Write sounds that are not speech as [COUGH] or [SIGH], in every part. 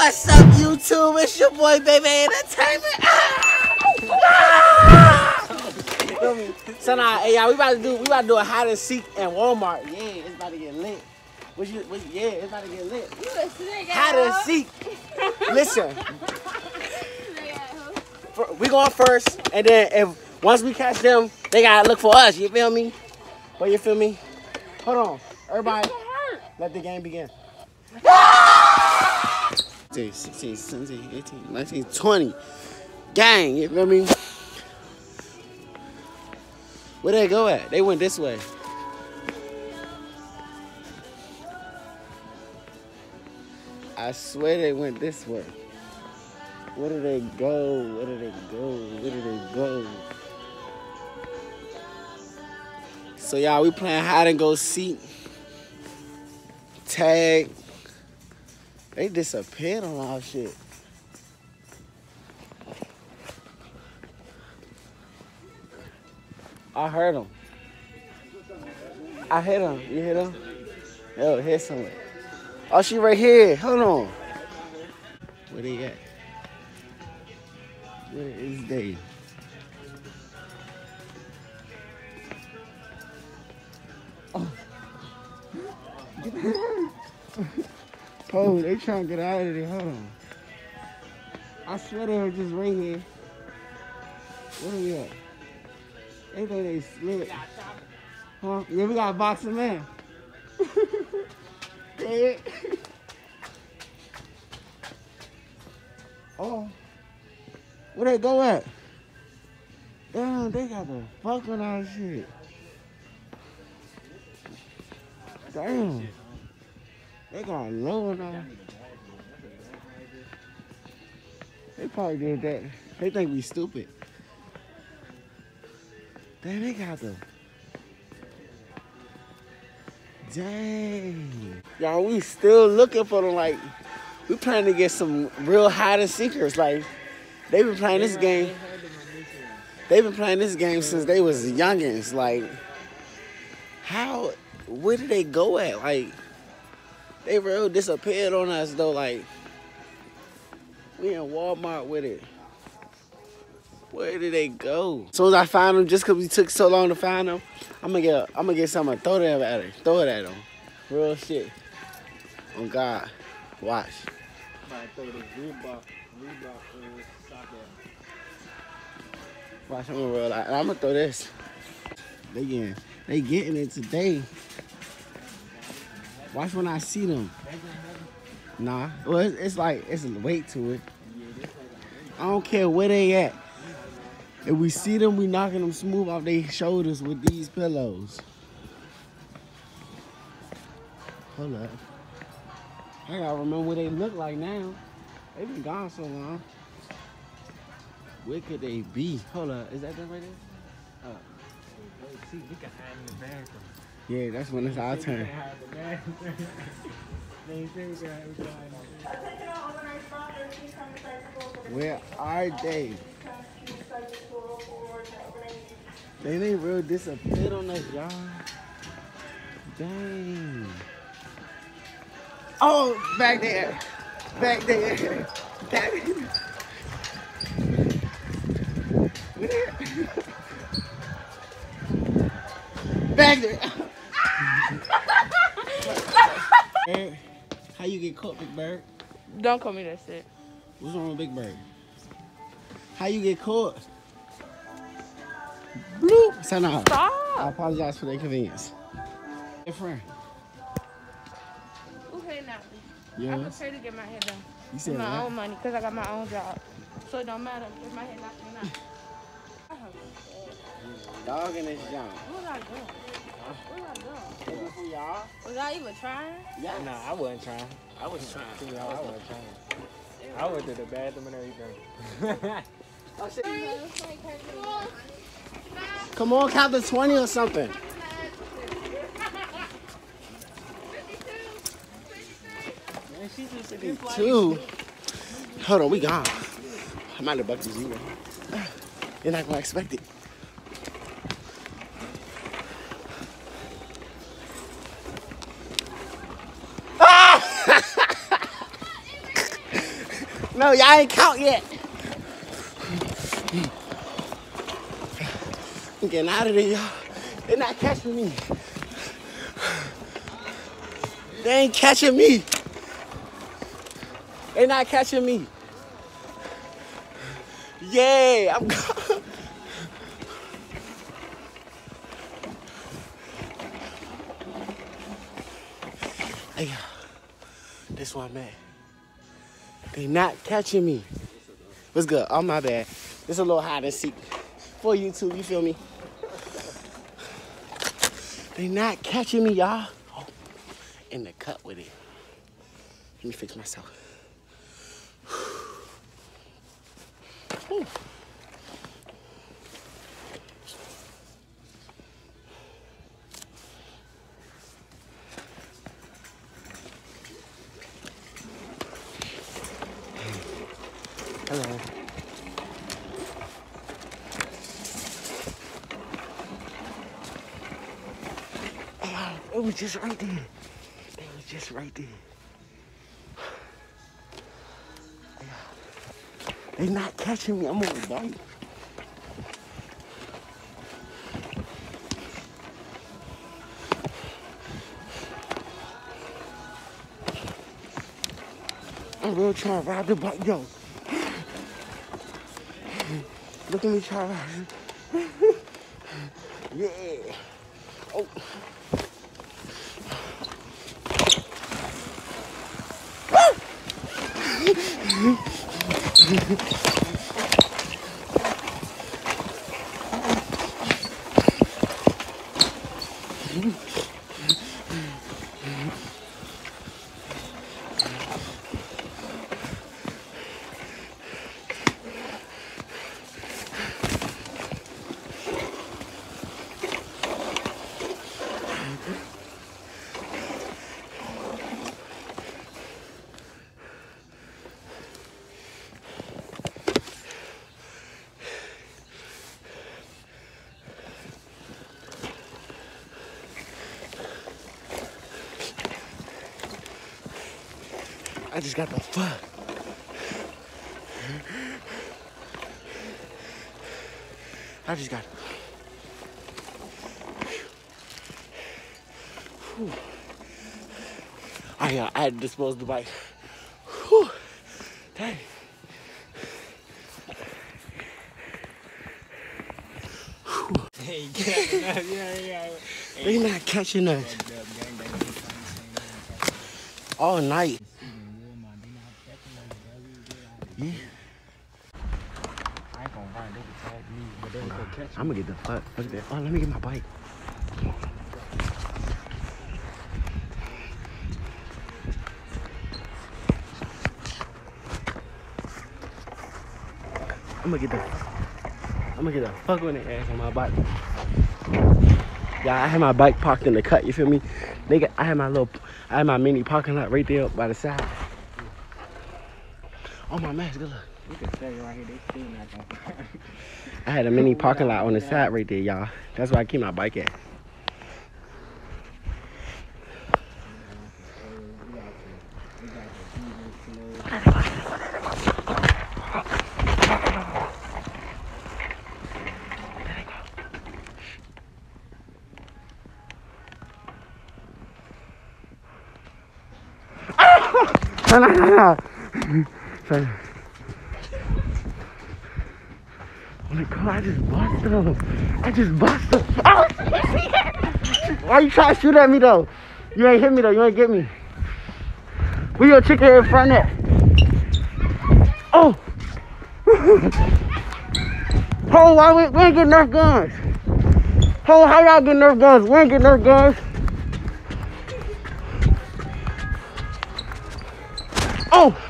What's up, YouTube? It's your boy, BayBay Entertainment. Ah! Feel me? So now, hey, y'all, we about to do we about to do a hide and seek in Walmart. Yeah, it's about to get lit. What you, what, yeah, it's about to get lit. Hide and seek. [LAUGHS] Listen, for- we going first, and then if once we catch them, they gotta look for us. You feel me? But you feel me? Hold on, everybody. Let the game begin. 15, 16, 17, 18, 19, 20. Gang, you feel me? Where they go at? They went this way. I swear they went this way. Where did they go? Where did they go? Where did they go? So y'all, we playing hide and go seek. Tag. They disappeared on our shit. I heard them. I hit him. You hit him? Yo, hit someone. Oh, she right here. Hold on. Where they at? Where is they? Oh, they trying to get out of there. Hold on. I swear they were just right here. Where are we at? They think they slid. Huh? Yeah, we got a boxing man. [LAUGHS] yeah. Oh. Where they go at? Damn, they got the fuck on shit. Damn. They got low now. They probably did that. They think we stupid. Damn, they got them. Dang. Y'all, we still looking for them. Like, we planning to get some real hide and seekers. Like, they been playing this game. They've been playing this game since they was youngins. Like, how? Where did they go at? Like, they real disappeared on us though. Like, we in Walmart with it. Where did they go? As soon as I find them, just cause we took so long to find them, I'm gonna get, I'm gonna get something, throw it at her, throw it at them. Real shit. On God, watch. Watch, I'm gonna roll out. I'm gonna throw this. They getting, they getting it today. Watch when I see them. Nah, well, it's, it's like it's a weight to it. I don't care where they at. If we see them, we knocking them smooth off their shoulders with these pillows. Hold up. I gotta remember what they look like now. They been gone so long. Where could they be? Hold up, is that them right there? Uh, See, can hide in the bathroom. Yeah, that's when it's our turn. Where are they? They they real disappeared on us, y'all. Dang. Oh, back there. Back there. Back Where? Back there. Bird, How you get caught, Big Bird? Don't call me that shit. What's wrong with Big Bird? How you get caught? Bloop. So now, I apologize for the inconvenience. Hey, friend. Who paying that? I can Yes. pay to get my hair done. You said my what? own money because I got my own job. So it don't matter if my hair not or not. Dog in this junk. What was I doing? What was I doing? Is this for y'all? Was I even trying? Yeah. Nah, I wasn't trying. I wasn't trying. To be honest, I wasn't trying. I went to the bathroom and everything. [LAUGHS] Come on, count to 20 or something. Man, she just said this like Two. Hold on, we gone. I'm out of buck to zero. You're not gonna expect it. No, y'all ain't count yet. I'm getting out of there, y'all. They're not catching me. They ain't catching me. They not catching me. Yeah, I'm [LAUGHS] gone. Hey, this one man. They not catching me. What's good? Oh my bad. This a little hide and seek for you too. You feel me? They not catching me, y'all. Oh, in the cut with it. Let me fix myself. Ah, It was just right there. It was just right there. They not catching me. I'm over there. I'm real trying to ride the bike, yo. Look at me try [LAUGHS] yeah. Oh. [LAUGHS] I just got the fuck. I just got. Whew. I, uh, I had to dispose the bike. Whew. Dang. Hey, yeah, yeah, yeah. They not catching us all night. Yeah. I ain't gonna lie, they can tag me, but they ain't gonna catch I'm gonna get the fuck. Look at that. Oh, let me get my bike. I'm get the. I'm gonna get the fuck on the ass on my bike. Yeah, I had my bike parked in the cut. You feel me? Nigga, I had my little, I had my mini parking lot right there by the side. Oh my mask, good luck. You can stay right here, they still not gonna [LAUGHS] I had a mini parking lot on the side right there, y'all. That's where I keep my bike at. No, no, no, no. Oh my god, I just busted him. I just busted him. Oh. Why you trying to shoot at me though? You ain't hit me though, you ain't get me. Where your chicken in front at? Oh! [LAUGHS] Ho, why we, we ain't get Nerf guns? Ho, how y'all get Nerf guns? We ain't get Nerf guns. Oh!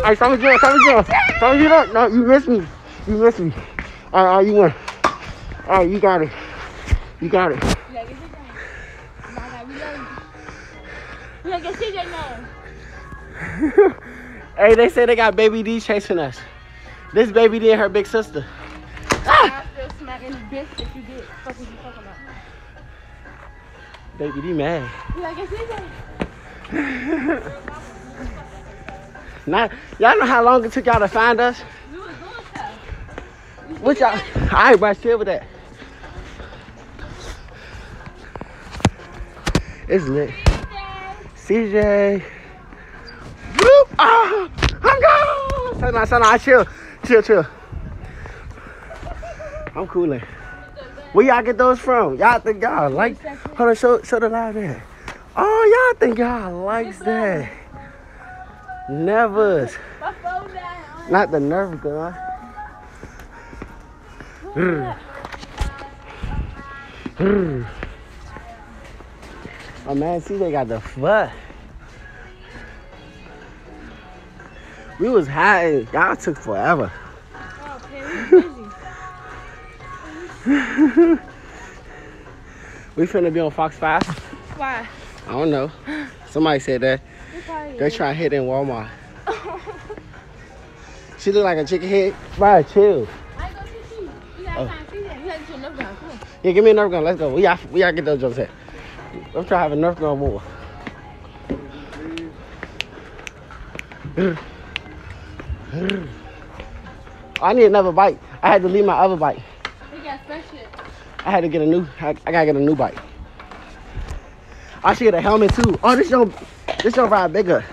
Alright, Tommy Joe, Tommy Joe. Tommy Joe, no, you missed me. You missed me. Alright, alright, you win. Alright, you got it. You got it. Yeah, get CJ. Nah, nah, we love you. Yeah, get CJ now. Hey, they say they got Baby D chasing us. This Baby D and her big sister. Ah! I'm still smacking Not y'all know how long it took y'all to find us? What y'all? All right, bro, chill with that. It's lit. CJ. Whoop! Ah, I'm gone. Son, on, son, on, chill, chill, chill. I'm cooling. Where y'all get those from? Y'all think y'all like? Hold on, show, show the live there. Oh, y'all think y'all likes that? Never. My phone down. Not the Nerf gun. Oh man, see they got the fuck. We was high. Y'all took forever. [LAUGHS] We finna be on Fox 5. Why? I don't know. Somebody said that. We They is. trying to hit in Walmart. [LAUGHS] She look like a chicken head. Right, chill. I ain't gonna teach you. You gotta Oh. find see that. You gotta get your number down. Come on. Yeah, give me a Nerf gun. Let's go. We got we gotta get those jumps at. I'm trying to have a Nerf gun more. [CLEARS THROAT] I need another bike. I had to leave my other bike. We got special. I had to get a new. I, I gotta get a new bike. I should get a helmet too. Oh, this don't. This don't ride bigger.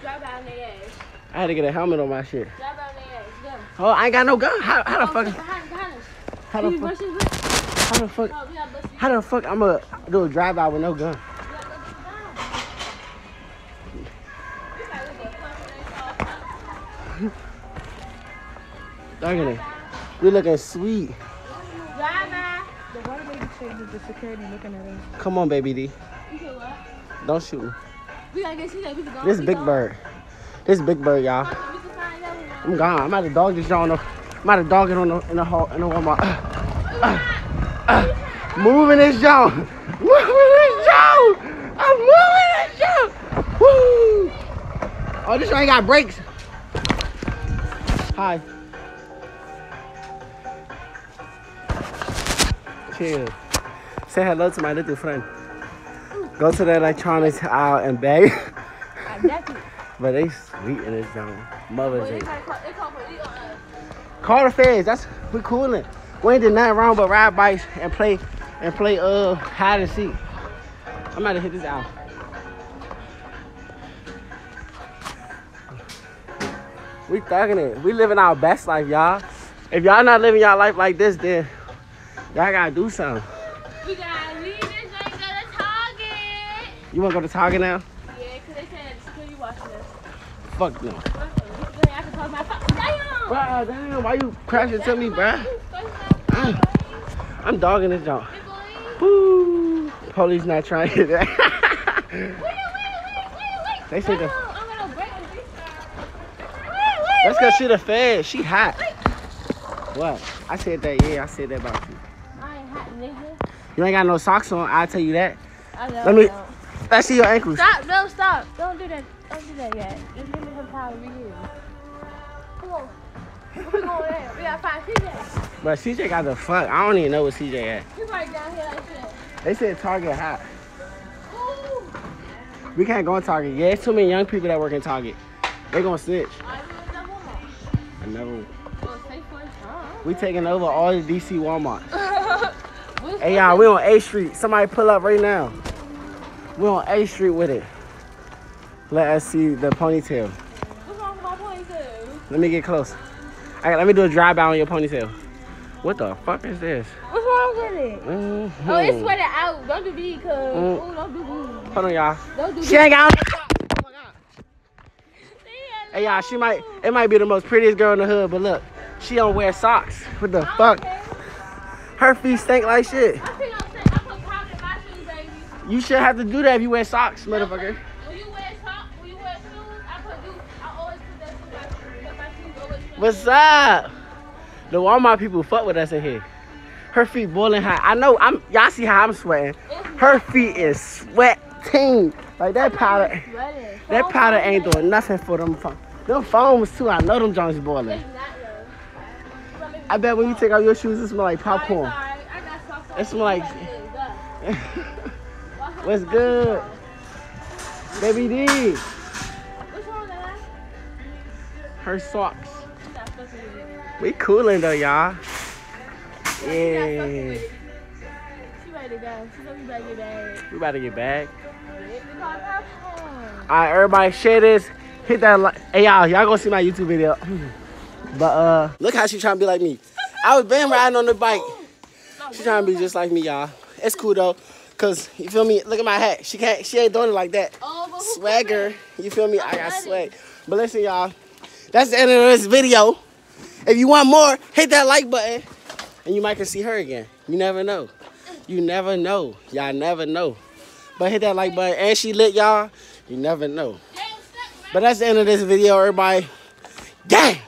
Drive out on their ass. I had to get a helmet on my shit. Drive out on their ass. Go. Oh, I ain't got no gun. How, how the Oh, fuck? Behind, behind. How the fuck? lip? How the fuck? Oh, we gotta bust you. How the fuck I'm gonna do a drive out with no gun? We gotta bust you down. We gotta look at Look at it. We looking sweet. Drive out. But why do they change the security looking at us? Come on, baby D. You what? Don't shoot me. We gotta get see that. We can go. This we Big go. Bird. This Big Bird, y'all. Okay, we can find out. I'm gone. I'm at the dog this on the. I'm at the dog it on the in the hall in the Walmart. Uh, uh, uh, moving this joint. Moving this joint. I'm moving this joint. Woo! Oh, this one ain't got brakes. Hi. Chill. Say hello to my little friend. Go to the electronics aisle and beg. [LAUGHS] But they sweet in this joint. Mother's Day. call, they call police on us. Call the feds. That's we coolin'. We ain't did nothing wrong but ride bikes and play and play uh hide and seek. I'm about to hit this out. We thugging it. We living our best life, y'all. If y'all not living y'all life like this, then y'all gotta do something. We gotta leave this ain't gonna target. You wanna go to Target now? Yeah, cause they said security watching us. Fuck no. I can talk my phone. Damn! Bruh, damn, why you crashing to me, bruh? I'm, I'm dogging this joint. Woo. Police not trying to hit that. Wait, wait, wait, wait, wait. They said the- No, I'm gonna break this. Wait, wait, That's cause she the fed. She hot. What? I said that, yeah, I said that about you. I ain't hot, nigga. You ain't got no socks on, I'll tell you that. I know, Let me- I see your ankles. Stop, no, stop. Don't do that. Don't do that yet. Just give me some time to here. Come on. We going there? We gotta find CJ. But CJ got the fuck. I don't even know what CJ at. He's right down here like that. They said Target hot. Ooh. We can't go in Target. Yeah, it's too many young people that work in Target. They gonna snitch. I really don't want I never. Go safe for us. We taking over all the DC Walmart. [LAUGHS] What's Hey y'all, we on A Street. Somebody pull up right now. We on A Street with it. Let us see the ponytail. What's wrong with my ponytail? Let me get close. Alright, let me do a drive by on your ponytail. What the fuck is this? What's wrong with it? Mhm. Oh, it's sweated out. Don't do B, cuz. Mm. Oh, don't do B. Hold on, y'all. Don't do She B. ain't got on. Hey y'all, she might it might be the most prettiest girl in the hood, but look, she don't wear socks. What the fuck? Her feet stink like shit. You should have to do that if you wear socks, motherfucker. When you wear socks, when you wear shoes, I put do. I always put that my shoes. because My shoes always. What's up? The Walmart people fuck with us in here. Her feet boiling hot. I know I'm y'all see how I'm sweating. Her feet is sweating. Like that powder that powder ain't doing nothing for them. Them foams too. I know them joints boiling. It's not though. Let me be I bet when you take off your shoes, it smell like popcorn. sorry. I got socks on. It smell like- What is that? [LAUGHS] What's good? Baby D. her socks. She's not fucking with. We cooling though, y'all. She's not fucking Yeah. with it. She ready to go. She told me about to get back. We about to get back. Get the car out home. All right, everybody, share this. Hit that like. Hey, y'all, y'all gonna see my YouTube video. [LAUGHS] But uh, look how she trying to be like me. I was been riding on the bike. She trying to be just like me, y'all. It's cool though, cause you feel me. Look at my hat. She can't. She ain't doing it like that. Oh, Swagger. You feel me? I got swag. But listen, y'all. That's the end of this video. If you want more, hit that like button, and you might can see her again. You never know. You never know. Y'all never know. But hit that like button, and she lit, y'all. You never know. But that's the end of this video, everybody. Gang!